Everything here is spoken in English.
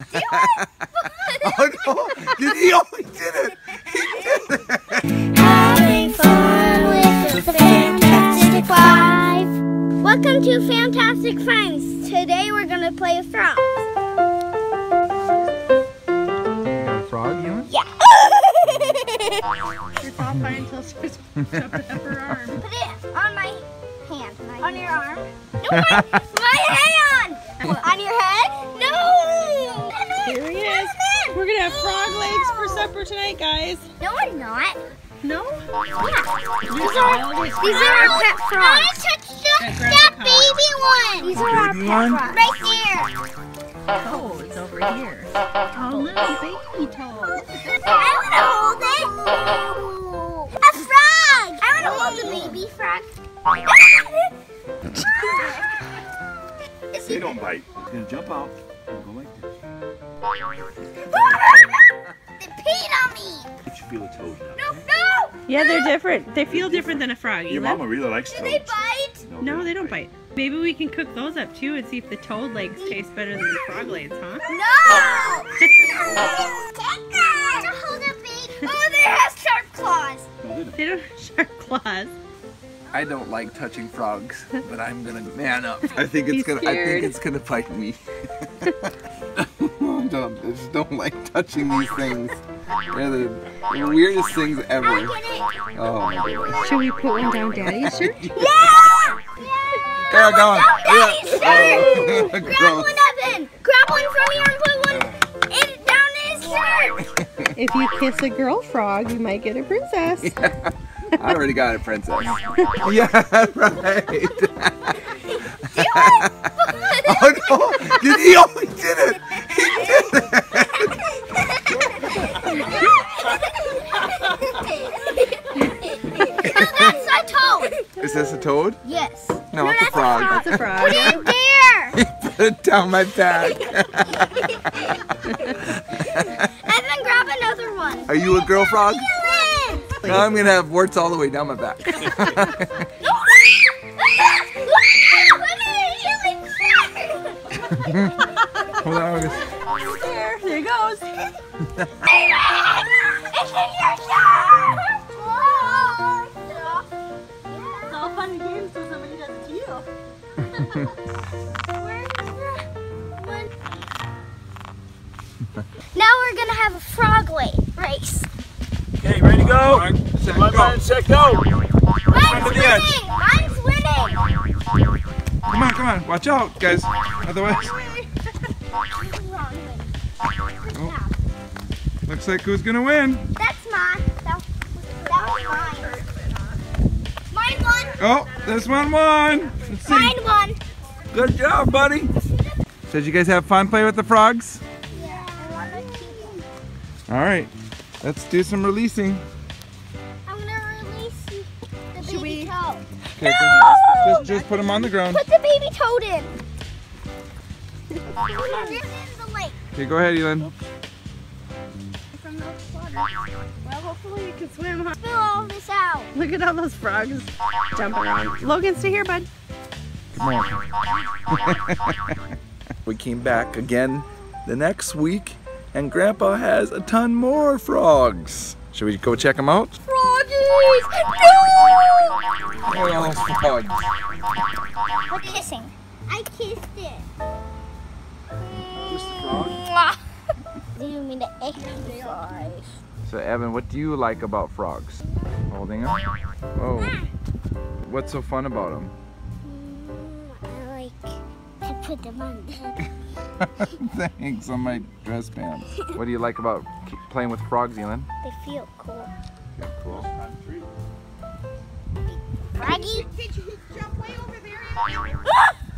oh no! Did he? Oh, he did it! He did it! Having fun with the Famtastic Five. Welcome to Famtastic Five. Today we're gonna play with frogs. Got a frog, you Yeah. It's all fine until she starts jumping up her arm. Put it on my hand. on your arm. No, my, my hand. on your head. No. Here he is. We're gonna have frog legs for supper tonight, guys. No, we're not. No? These are these are our pet frogs. touch Okay, grab that baby one. These are our pet one? frogs. Right there. Oh, it's over here. Oh, little baby toad. I want to hold it. A frog. I want to hold the baby frog. They don't bite. It's gonna jump out and go like this. They peed on me. Let you feel a toad now. No, no. Yeah, they're different. They feel different than a frog. Your mama really likes Do they bite? No, they don't bite. Maybe we can cook those up too and see if the toad legs taste better than the frog legs, huh? No. to hold a baby. Oh, they have sharp claws. No, they don't. Have sharp claws. I don't like touching frogs, but I'm gonna man up. I think it's He's gonna. I think it's gonna bite me. I don't, I just don't like touching these things. They're the weirdest things ever. I get it. Oh my goodness. Should we put one down Daddy's shirt? Yeah. Yeah. There, go on. Daddy's shirt. Oh, Grab gross. one Evan. Grab one from here and put one in, down his shirt. If you kiss a girl frog, you might get a princess. I already got a princess. yeah, right. Oh no! Did he? Oh, he did it! He did it! no, that's a toad. Is this a toad? Yes. No, it's a that's frog. That's a frog. Put it in there. Put it down my back. And then grab another one. Are you a girl frog? No, I'm gonna have warts all the way down my back. Hold on, I'll There, there he goes. All fun and games till somebody does it to you. Now we're gonna have a frog lay race. Okay, ready to go? Set, One, go. man, set, go! Mine's to the edge. winning. Mine's winning. Come on, come on. Watch out, guys. Otherwise, oh. looks like who's gonna win. That's won. Oh, this one won. Let's see. Mine won. Good job, buddy. So did you guys have fun playing with the frogs? Yeah, I want to keep them. All right, let's do some releasing. I'm gonna release the baby Should we- toad. Okay, No! just, just put them on the ground. Put the baby toad in. Put it the lake. Okay, go ahead, Elin. From the water. Well, hopefully you can swim, huh? Spill all this out. Look at all those frogs jumping around. Logan, stay here, bud. Come on. we came back again the next week, and Grandpa has a ton more frogs. Should we go check them out? Froggies! No! Look at all those frogs. We're kissing. I kissed it. Just a frog? Mwah. Zoom into exercise. So, Evan, what do you like about frogs? Holding them? Oh. What's so fun about them? Mm, I like to put them on. Thanks on my dress pants. What do you like about playing with frogs, Elin? They feel cool. Yeah, cool. Froggy? Did you jump way over there?